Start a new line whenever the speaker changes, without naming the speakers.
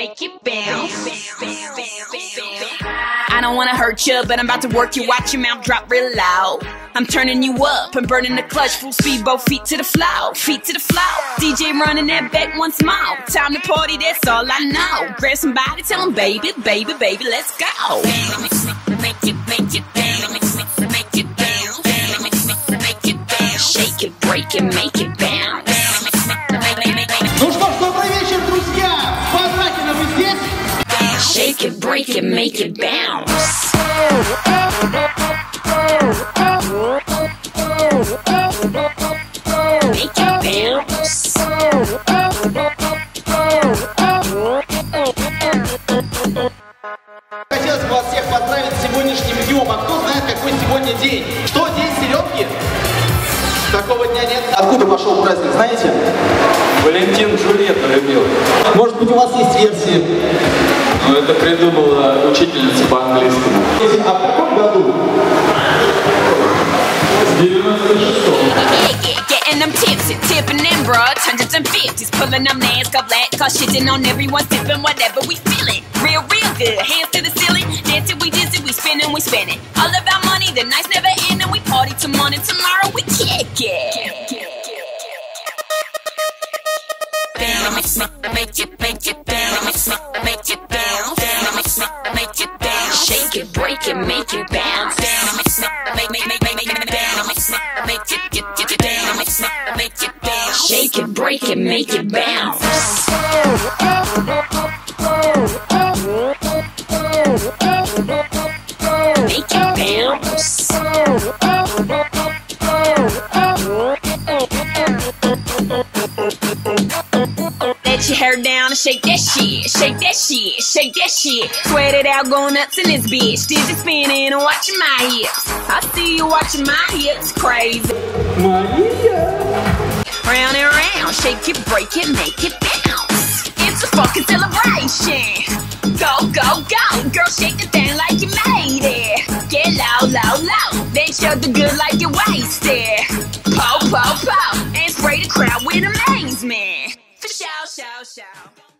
It, it bounce. I don't wanna hurt you, but I'm about to work you. Watch your mouth drop real loud. I'm turning you up and burning the clutch. Full speed, both feet to the floor, feet to the floor. DJ running that back once more. Time to party, that's all I know. Grab somebody, tell them, baby, baby, baby, let's go. Make it, make it bounce. Make Shake it, break it, make it bounce. Make it bounce.
Хотелось бы вас всех поздравить с сегодняшним днем. А кто знает, какой сегодня день? Что, день середки? Такого дня нет. Откуда пошел праздник, знаете?
Валентин Джульетта любил.
Может быть, у вас есть версии?
Но это придумала учительница по английскому.
А в каком году?
С 96
Getting them tipsy, tipping them broads, hundreds and fifties, pulling them nails, go black, cause shitting on everyone, sipping whatever we feeling. Real, real good, hands to the ceiling, dancing, we dizzy, we spinning, we spinning. All about money, the nights never end, and we party till morning, tomorrow we kick it. Bounce, make it, make it bounce, make it it, break it, make it bounce, I make, it make, make, make, make it bounce, make it, get, get it bounce, make it bounce, shake it, break it, make it bounce. Make it bounce. Let your hair down and shake that shit, shake that shit, shake that shit. Sweat it out, go nuts in this bitch. You spinning and watching my hips? I see you watching my hips, crazy. Maria. Round and round, shake it, break it, make it bounce. It's a fucking celebration. Go, go, go, girl, shake the thing like you made it. Get low, low, low. Then show the good like you wasted. Po, po, po, and spray the crowd with amazement. Show, show.